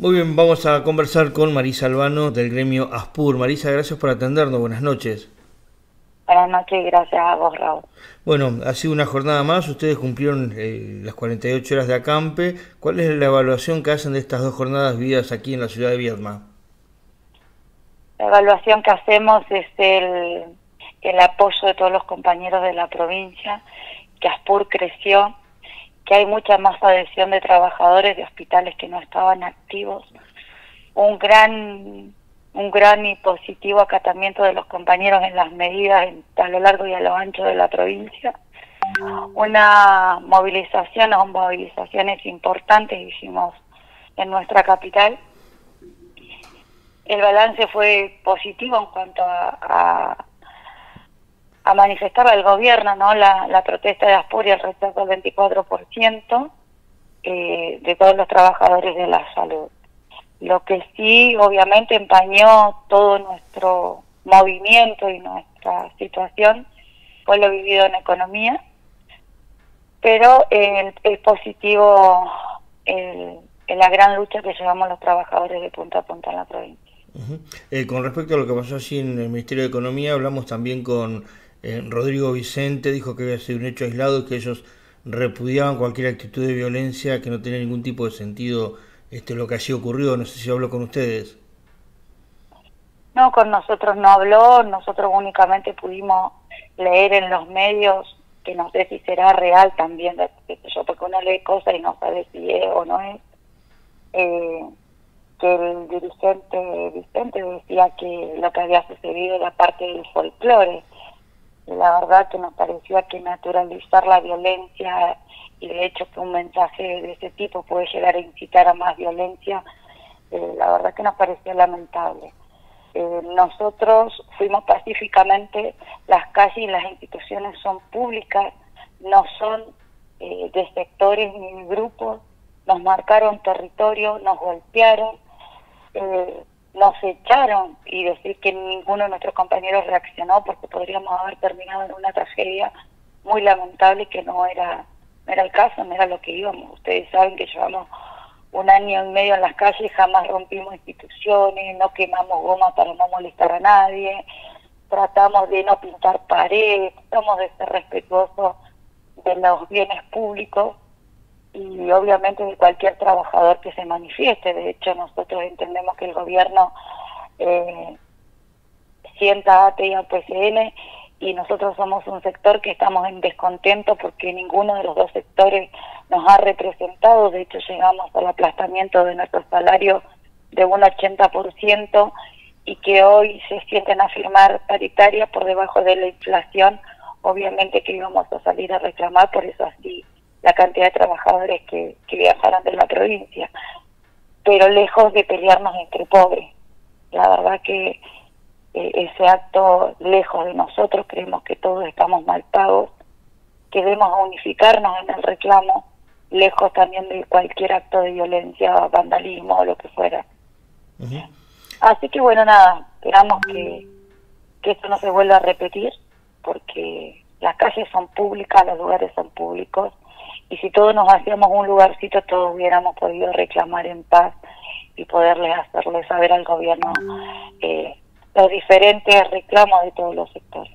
Muy bien, vamos a conversar con Marisa Albano del gremio ASPUR. Marisa, gracias por atendernos. Buenas noches. Buenas noches y gracias a vos, Raúl. Bueno, ha sido una jornada más. Ustedes cumplieron eh, las 48 horas de acampe. ¿Cuál es la evaluación que hacen de estas dos jornadas vividas aquí en la ciudad de Viedma? La evaluación que hacemos es el, el apoyo de todos los compañeros de la provincia, que ASPUR creció que hay mucha más adhesión de trabajadores de hospitales que no estaban activos, un gran un gran y positivo acatamiento de los compañeros en las medidas a lo largo y a lo ancho de la provincia, una movilización o movilizaciones importantes hicimos en nuestra capital. El balance fue positivo en cuanto a a manifestar al gobierno ¿no? la, protesta de Aspuria, el rechazo del 24% eh, de todos los trabajadores de la salud. Lo que sí, obviamente, empañó todo nuestro movimiento y nuestra situación fue lo vivido en economía, pero eh, es positivo el, la gran lucha que llevamos los trabajadores de punta a punta en la provincia. Eh, con respecto a lo que pasó allí en el Ministerio de Economía, hablamos también con eh, Rodrigo Vicente dijo que había sido un hecho aislado y que ellos repudiaban cualquier actitud de violencia que no tenía ningún tipo de sentido este, lo que así ocurrió. No sé si habló con ustedes. No, con nosotros no habló, nosotros únicamente pudimos leer en los medios, que no sé si será real también, yo, porque uno lee cosas y no sabe si es o no es, eh, que el dirigente Vicente decía que lo que había sucedido era parte del folclore la verdad que nos parecía que naturalizar la violencia y de hecho que un mensaje de ese tipo puede llegar a incitar a más violencia, eh, la verdad que nos parecía lamentable. Eh, nosotros fuimos pacíficamente, las calles y las instituciones son públicas, no son eh, de sectores ni grupos, nos marcaron territorio, nos golpearon, nos echaron y decir que ninguno de nuestros compañeros reaccionó porque podríamos haber terminado en una tragedia muy lamentable que no era, no era el caso, no era lo que íbamos. Ustedes saben que llevamos un año y medio en las calles, jamás rompimos instituciones, no quemamos goma para no molestar a nadie, tratamos de no pintar paredes, tratamos de ser respetuosos de los bienes públicos y obviamente de cualquier trabajador que se manifieste. De hecho, nosotros entendemos que el gobierno eh, sienta ATE y PCN y nosotros somos un sector que estamos en descontento porque ninguno de los dos sectores nos ha representado. De hecho, llegamos al aplastamiento de nuestro salario de un 80% y que hoy se sienten a firmar paritaria por debajo de la inflación. Obviamente que íbamos a salir a reclamar, por eso así la cantidad de trabajadores que, que viajaron de la provincia, pero lejos de pelearnos entre pobres. La verdad que eh, ese acto, lejos de nosotros, creemos que todos estamos mal pagos, que debemos unificarnos en el reclamo, lejos también de cualquier acto de violencia, vandalismo o lo que fuera. Así que bueno, nada, esperamos que, que esto no se vuelva a repetir, porque las calles son públicas, los lugares son públicos, y si todos nos hacíamos un lugarcito, todos hubiéramos podido reclamar en paz y poderles hacerle saber al gobierno eh, los diferentes reclamos de todos los sectores.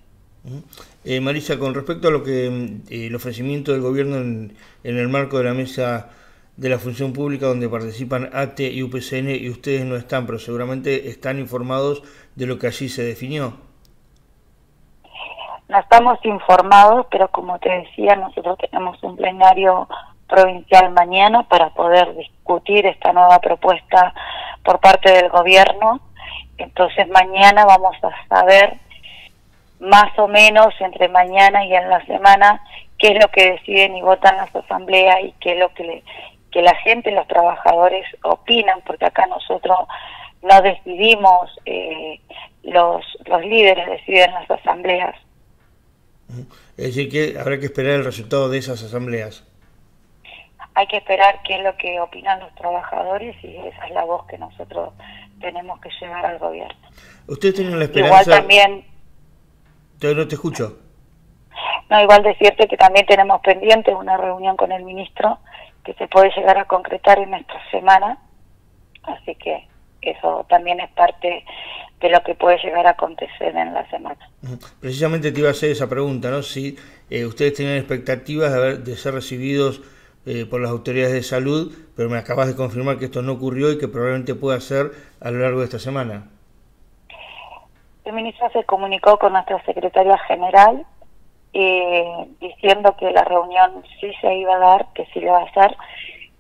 Eh, Marisa, con respecto a lo que eh, el ofrecimiento del gobierno en, en, el marco de la mesa de la función pública donde participan ATE y UPCN y ustedes no están, pero seguramente están informados de lo que allí se definió. No estamos informados, pero como te decía, nosotros tenemos un plenario provincial mañana para poder discutir esta nueva propuesta por parte del gobierno. Entonces mañana vamos a saber más o menos entre mañana y en la semana qué es lo que deciden y votan las asambleas y qué es lo que, que la gente, los trabajadores opinan, porque acá nosotros no decidimos, eh, los, los líderes deciden las asambleas. Es decir, que habrá que esperar el resultado de esas asambleas. Hay que esperar qué es lo que opinan los trabajadores y esa es la voz que nosotros tenemos que llevar al gobierno. ¿Ustedes tienen la esperanza? Igual también... Yo no te escucho. No, igual decirte que también tenemos pendiente una reunión con el ministro que se puede llegar a concretar en esta semana Así que eso también es parte de lo que puede llegar a acontecer en la semana. Precisamente te iba a hacer esa pregunta, ¿no? Si eh, ustedes tenían expectativas de, de ser recibidos eh, por las autoridades de salud, pero me acabas de confirmar que esto no ocurrió y que probablemente pueda ser a lo largo de esta semana. El ministro se comunicó con nuestra secretaria general eh, diciendo que la reunión sí se iba a dar, que sí lo va a hacer,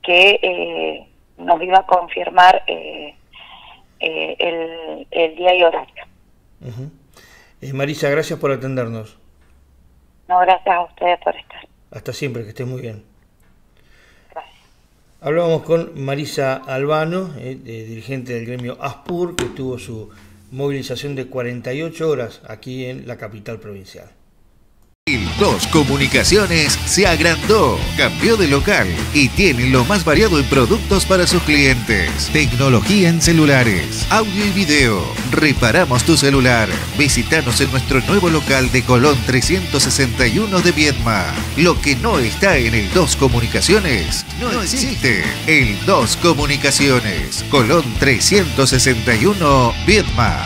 que eh, nos iba a confirmar eh, el, el, día y horario. Marisa, gracias por atendernos. No, gracias a ustedes por estar. Hasta siempre, que estés muy bien. Gracias. Hablábamos con Marisa Albano, dirigente del gremio ASPUR, que tuvo su movilización de 48 horas aquí en la capital provincial. El 2 Comunicaciones se agrandó, cambió de local y tiene lo más variado en productos para sus clientes. Tecnología en celulares, audio y video. Reparamos tu celular. Visítanos en nuestro nuevo local de Colón 361 de Viedma. Lo que no está en el 2 Comunicaciones no existe. El 2 Comunicaciones, Colón 361 Viedma.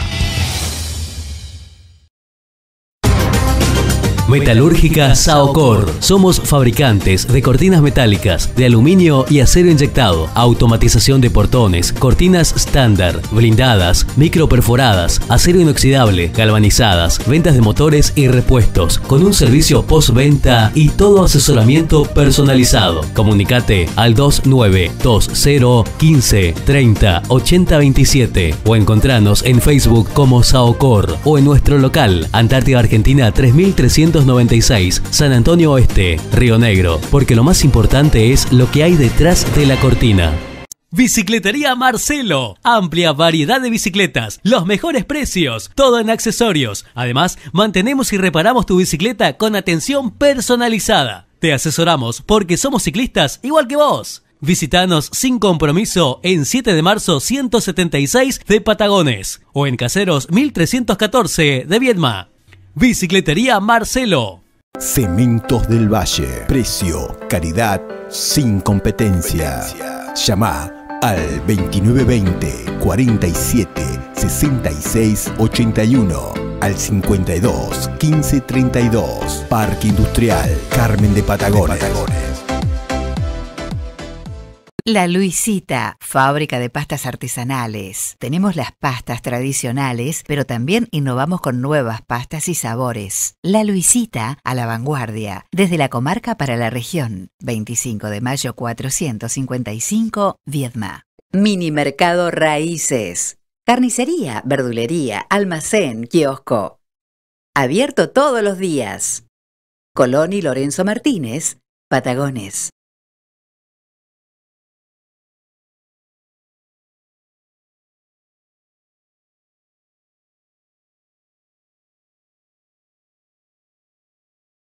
Metalúrgica Saocor. Somos fabricantes de cortinas metálicas, de aluminio y acero inyectado, automatización de portones, cortinas estándar, blindadas, microperforadas, acero inoxidable, galvanizadas, ventas de motores y repuestos, con un servicio postventa y todo asesoramiento personalizado. Comunicate al 2920 15 30 80 27 o encontranos en Facebook como Saocor o en nuestro local Antártida Argentina 3300 96, San Antonio Oeste, Río Negro, porque lo más importante es lo que hay detrás de la cortina. Bicicletería Marcelo. Amplia variedad de bicicletas, los mejores precios, todo en accesorios. Además, mantenemos y reparamos tu bicicleta con atención personalizada. Te asesoramos porque somos ciclistas igual que vos. Visítanos sin compromiso en 7 de marzo 176 de Patagones o en Caseros 1314 de Viedma. Bicicletería Marcelo. Cementos del Valle. Precio, calidad, sin competencia. Llama al 2920 47 66 81 al 52 15 32 Parque Industrial Carmen de Patagones. La Luisita, fábrica de pastas artesanales. Tenemos las pastas tradicionales, pero también innovamos con nuevas pastas y sabores. La Luisita, a la vanguardia, desde la comarca para la región. 25 de mayo 455, Viedma. Mini Mercado Raíces. Carnicería, verdulería, almacén, kiosco. Abierto todos los días. Colón y Lorenzo Martínez, Patagones.